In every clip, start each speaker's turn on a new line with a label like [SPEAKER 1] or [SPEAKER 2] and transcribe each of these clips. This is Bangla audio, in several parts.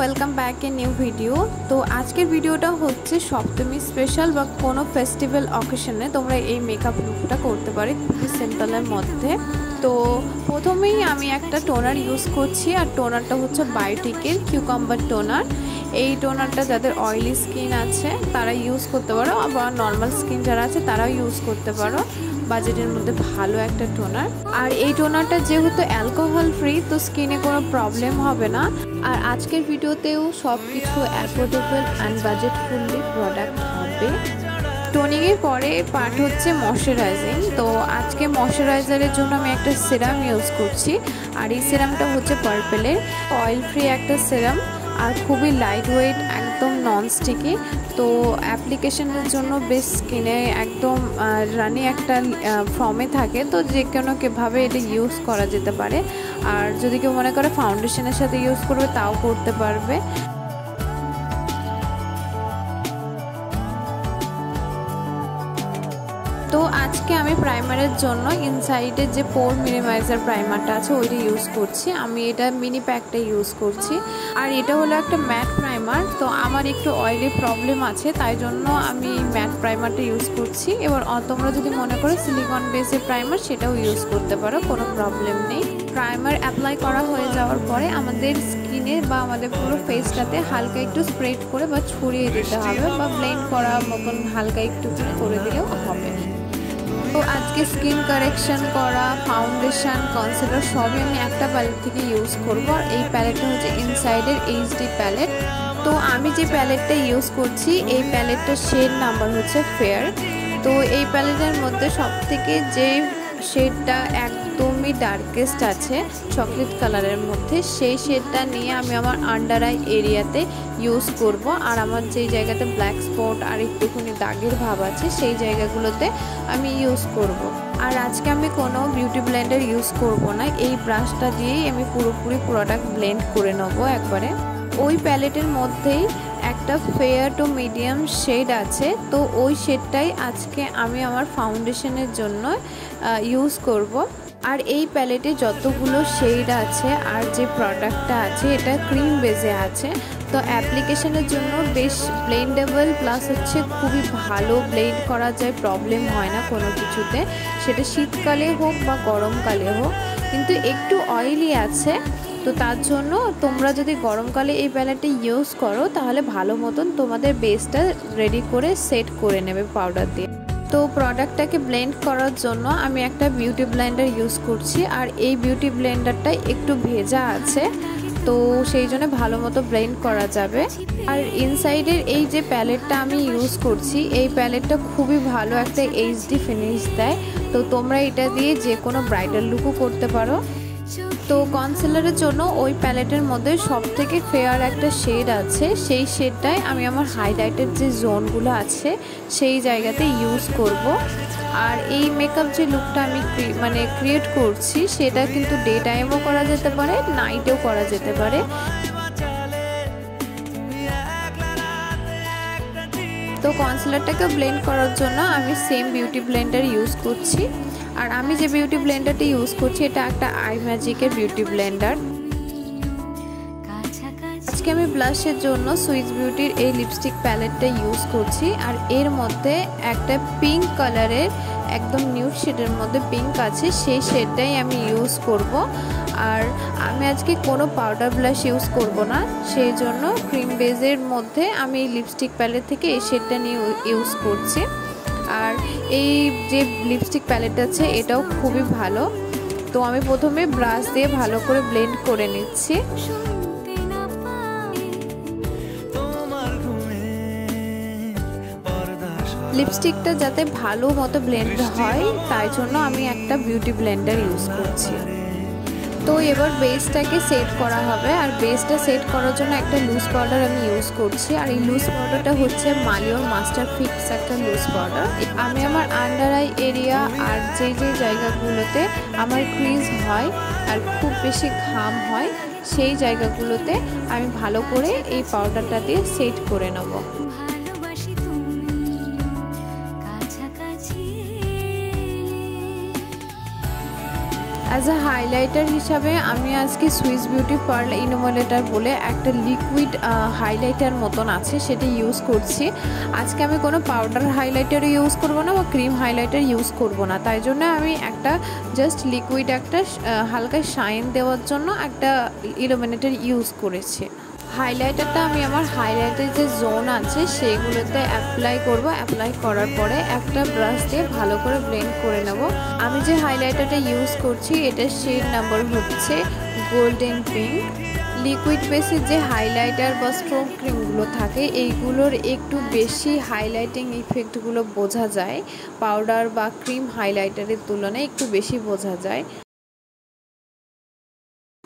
[SPEAKER 1] Welcome back a new video তো আজকের ভিডিওটা হচ্ছে সপ্তমী স্পেশাল বা কোনো ফেস্টিভ্যাল অকেশনে তোমরা এই মেকআপ লুকটা করতে পারি সিম্পলের মধ্যে। তো প্রথমেই আমি একটা টোনার ইউজ করছি, আর টোনারটা হচ্ছে বায়োটিকের কিউকাম্বার টোনার এই টোনারটা যাদের অয়েলি স্কিন আছে, তারা ইউজ করতে পারো বা নর্মাল স্কিন যারা আছে, তারাও ইউজ করতে পারো। বাজেটের মধ্যে ভালো একটা টোনার। আর এই টোনারটা যেহেতু অ্যালকোহল ফ্রি তো স্কিনে কোনো প্রবলেম হবে না। আর আজকের ভিডিওতেও সব কিছু affordable and budget fully product হবে টোনিংয়ের পরে পার্ট হচ্ছে ময়শ্চারাইজিং তো আজকে ময়শ্চারাইজারের জন্য আমি একটা সিরাম ইউজ করছি। আর এই সিরামটা হচ্ছে পার্পেলের অয়েল ফ্রি একটা সিরাম আর খুবই লাইট ওয়েট একদম নন স্টিকি তো অ্যাপ্লিকেশনের জন্য বেশ স্কিনে একদম রানি একটা ফর্মে থাকে। তো যে কোনো কীভাবে এটা ইউজ করা যেতে পারে। আর যদি কেউ মনে করে ফাউন্ডেশনের সাথে ইউজ করবে, তাও করতে পারবে। তো আজকে আমি প্রাইমারের জন্য ইনসাইডের যে পোর মিনিমাইজার প্রাইমারটা আছে, ওইটা ইউজ করছি। আমি এটা মিনি প্যাকটা ইউজ করছি। আর এটা হলো একটা ম্যাট প্রাইমার তো আমার একটু অয়েলি প্রবলেম আছে, তাই জন্য আমি ম্যাট প্রাইমারটা ইউজ করছি। এবার তোমরা যদি মনে করো সিলিকন বেসের প্রাইমার সেটাও ইউজ করতে পারো, কোনো প্রবলেম নেই। প্রাইমার অ্যাপ্লাই করা হয়ে যাওয়ার পরে আমাদের স্কিনে বা আমাদের পুরো ফেসটাতে হালকা একটু স্প্রেড করে বা ছড়িয়ে দিতে হবে বা ব্লেন্ড করা মতন হালকা একটু করে দিলেও আজকে স্কিন কারেকশন করা, ফাউন্ডেশন, কনসিলার সবই আমি একটা প্যালেট থেকে ইউজ করব। আর এই প্যালেটটা হচ্ছে ইনসাইডের এইচডি প্যালেট তো আমি যে প্যালেটটা ইউজ করছি, এই প্যালেটটার শেড নাম্বার হচ্ছে ফেয়ার তো এই প্যালেটের মধ্যে সব থেকে যে শেডটা একদমই ডার্কেস্ট আছে চকলেট কালারের মধ্যে। সেই শেডটা নিয়ে আমি আমার আন্ডার আই এরিয়াতে ইউজ করব। আর আমার যেই জায়গাতে ব্ল্যাক স্পট আর একটুখানি দাগের ভাব আছে, সেই জায়গাগুলোতে আমি ইউজ করব। আর আজকে আমি কোনো বিউটি ব্লেন্ডার ইউজ করব না। এই ব্রাশটা দিয়েই আমি পুরোপুরি প্রোডাক্ট ব্লেন্ড করে নেব একবারে। ওই প্যালেটের মধ্যেই একটা ফেয়ার টু মিডিয়াম শেড আছে, তো ওই শেডটাই আজকে আমি আমার ফাউন্ডেশনের জন্য ইউজ করব। আর এই প্যালেটে যতগুলো শেড আছে আর যে প্রোডাক্টটা আছে, এটা ক্রিম বেজে আছে। তো অ্যাপ্লিকেশনের জন্য বেশ ব্লেন্ডেবল প্লাস হচ্ছে খুবই ভালো ব্লেন্ড করা যায় প্রবলেম হয় না কোনো কিছুতে। সেটা শীতকালে হোক বা গরমকালে হোক। কিন্তু একটু অয়েলি আছে। তো তার জন্য তোমরা যদি গরমকালে এই প্যালেটটা ইউজ করো, তাহলে ভালো মতন তোমাদের বেসটা রেডি করে সেট করে নেবে পাউডার দিয়ে। তো প্রোডাক্টটাকে ব্লেন্ড করার জন্য আমি একটা বিউটি ব্লেন্ডার ইউজ করছি, আর এই বিউটি ব্লেন্ডারটা একটু ভেজা আছে, তো সেই জন্য ভালো মতো ব্লেন্ড করা যাবে। আর ইনসাইডের এই যে প্যালেটটা আমি ইউজ করছি, এই প্যালেটটা খুবই ভালো একটা এইচডি ফিনিশ দেয়। তো তোমরা এটা দিয়ে যে কোনো ব্রাইডাল লুকও করতে পারো। তো কনসিলারের জন্য ওই প্যালেটের মধ্যে সব থেকে ফেয়ার একটা শেড আছে। সেই শেডটাই আমি আমার হাইলাইটের যে জোনগুলো আছে, সেই জায়গাতে ইউজ করব। আর এই মেকআপ যে লুকটা আমি মানে ক্রিয়েট করছি, সেটা কিন্তু ডে টাইমও করা যেতে পারে নাইটেও করা যেতে পারে। তো কনসিলারটাকে ব্লেন্ড করার জন্য আমি সেম বিউটি ব্লেন্ডার ইউজ করছি। আর আমি যে বিউটি ব্লেন্ডারটি ইউজ করছি, এটা একটা আই ম্যাজিকের বিউটি ব্লেন্ডার আজকে আমি ব্লাশের জন্য সুইচ বিউটির এই লিপস্টিক প্যালেটটা ইউজ করছি, আর এর মধ্যে একটা পিঙ্ক কালারের একদম নিউড শেডের মধ্যে পিঙ্ক আছে, সেই শেডটাই আমি ইউজ করব। আর আমি আজকে কোনো পাউডার ব্লাশ ইউজ করব না, সেই জন্য ক্রিম বেজের মধ্যে আমি লিপস্টিক প্যালেট থেকে এই শেডটা নিয়ে ইউজ করছি। আর এই যে লিপস্টিক প্যালেটটা আছে এটাও খুবই ভালো। তো আমি প্রথমে ব্রাশ দিয়ে ভালো করে ব্লেন্ড করে নিচ্ছি। লিপস্টিকটা যাতে ভালো মতো ব্লেন্ড হয় তাই জন্য আমি একটা বিউটি ব্লেন্ডার ইউজ করছি। তো এবার বেসটাকে সেট করা হবে। আর বেসটা সেট করার জন্য একটা লুজ পাউডার আমি ইউজ করছি। আর এই লুজ পাউডারটা হচ্ছে মালিওর মাস্টার ফিক্স একটা লুজ পাউডার আমি আমার আন্ডার আই এরিয়া আর যে যে জায়গাগুলোতে আমার ক্রিজ হয় আর খুব বেশি ঘাম হয়, সেই জায়গাগুলোতে আমি ভালো করে এই পাউডারটা দিয়ে সেট করে নেব। অ্যাজ আ হাইলাইটার হিসাবে আমি আজকে সুইস বিউটি পার্ল ইনোমোলেটার বলে একটা লিকুইড হাইলাইটার মতন আছে, সেটি ইউজ করছি। আজকে আমি কোনো পাউডার হাইলাইটার ইউজ করব না বা ক্রিম হাইলাইটার ইউজ করব না। তাই জন্য আমি একটা জাস্ট লিকুইড একটা হালকা শাইন দেওয়ার জন্য একটা ইলোমিনেটার ইউজ করেছি। হাইলাইটারটা আমি আমার হাইলাইটের যে জোন আছে সেইগুলোতে অ্যাপ্লাই করব। অ্যাপ্লাই করার পরে একটা ব্রাশ দিয়ে ভালো করে ব্লেন্ড করে নেব। আমি যে হাইলাইটারটা ইউজ করছি, এটা শেড নাম্বার হচ্ছে গোল্ডেন পিঙ্ক লিকুইড বেসের যে হাইলাইটার বা স্ট্রোক ক্রিমগুলো থাকে, এইগুলোর একটু বেশি হাইলাইটিং ইফেক্টগুলো বোঝা যায়। পাউডার বা ক্রিম হাইলাইটারের তুলনায় একটু বেশি বোঝা যায়।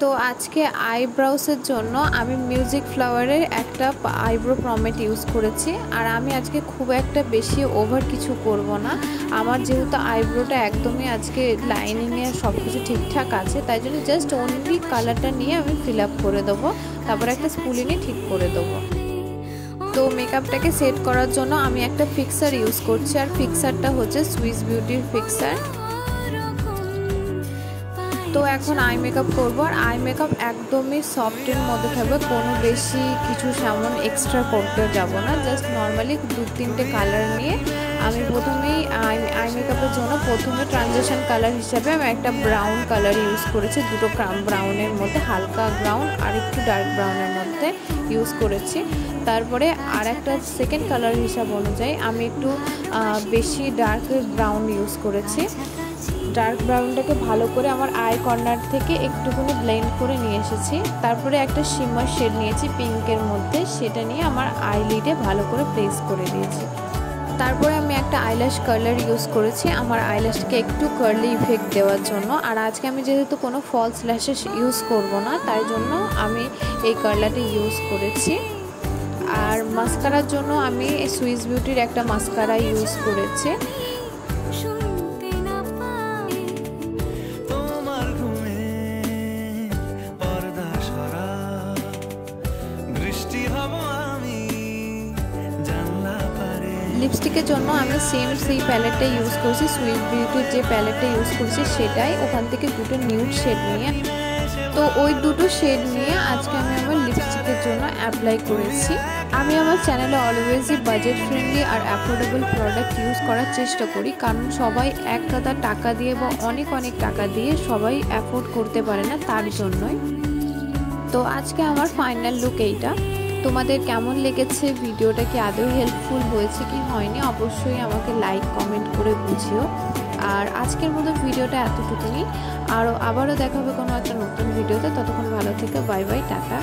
[SPEAKER 1] তো আজকে আইব্রাউসের জন্য আমি মিউজিক ফ্লাওয়ারের একটা আইব্রো প্রমেট ইউজ করেছি, আর আমি আজকে খুব একটা বেশি ওভার কিছু করব না। আমার যেহেতু আইব্রোটা একদমই আজকে লাইনিংয়ে সব কিছু ঠিকঠাক আছে, তাই জন্য জাস্ট অনলি কালারটা নিয়ে আমি ফিল আপ করে দেবো, তারপর একটা স্পুলিনে ঠিক করে দেবো। তো মেকআপটাকে সেট করার জন্য আমি একটা ফিক্সার ইউজ করছি, আর ফিক্সারটা হচ্ছে সুইস বিউটির ফিক্সার তো এখন আই মেকআপ করব আর আই মেকআপ একদমই সফটের মধ্যে থাকবে। কোনো বেশি কিছু সামন এক্সট্রা করতে যাব না। জাস্ট নর্মালি দু তিনটে কালার নিয়ে আমি প্রথমেই আই আই মেকআপের জন্য প্রথমে ট্রানজেকশন কালার হিসাবে আমি একটা ব্রাউন কালার ইউজ করেছি। দুটো ব্রাউনের মধ্যে, হালকা ব্রাউন আর একটু ডার্ক ব্রাউনের মধ্যে ইউজ করেছি। তারপরে আর একটা সেকেন্ড কালার হিসাব অনুযায়ী আমি একটু বেশি ডার্ক ব্রাউন ইউজ করেছি। ডার্ক ব্রাউনটাকে ভালো করে আমার আই কর্নার থেকে একটুখানি ব্লেন্ড করে নিয়ে এসেছি। তারপরে একটা শিমার শেড নিয়েছি পিঙ্কের মধ্যে। সেটা নিয়ে আমার আই লিডে ভালো করে প্লেস করে দিয়েছি। তারপরে আমি একটা আইল্যাশ কালার ইউজ করেছি আমার আইল্যাশটাকে একটু কার্লি ইফেক্ট দেওয়ার জন্য। আর আজকে আমি যেহেতু কোনো ফলস ল্যাশেস ইউজ করব না, তাই জন্য আমি এই কালারটা ইউজ করেছি। আর মাস্কারার জন্য আমি সুইস বিউটির একটা মাস্কারা ইউজ করেছি। লিপস্টিকের জন্য আমি সেম সেই প্যালেটটা ইউজ করছি সুইট বিউটির যে প্যালেটটা ইউজ করছি সেটাই। ওখান থেকে দুটো নিউড শেড নিয়ে। তো ওই দুটো শেড নিয়ে আজকে আমি আমার লিপস্টিকের জন্য অ্যাপ্লাই করেছি। আমি আমার চ্যানেলে অলওয়েজই বাজেট ফ্রেন্ডলি আর অ্যাফোর্ডেবল প্রোডাক্ট ইউজ করার চেষ্টা করি। কারণ সবাই এক গাদা টাকা দিয়ে বা অনেক অনেক টাকা দিয়ে সবাই অ্যাফোর্ড করতে পারে না তার জন্যই। তো আজকে আমার ফাইনাল লুক এইটা। তোমাদের কেমন লেগেছে? ভিডিওটা কি আদৌ হেল্পফুল হয়েছে কি হয়নি? অবশ্যই আমাকে লাইক কমেন্ট করে বুঝিও। আর আজকের মতো ভিডিওটা এতটুকুনি। আরও আবারও দেখা হবে কোনো একটা নতুন ভিডিওতে। ততক্ষণ ভালো থেকে। Bye bye tata.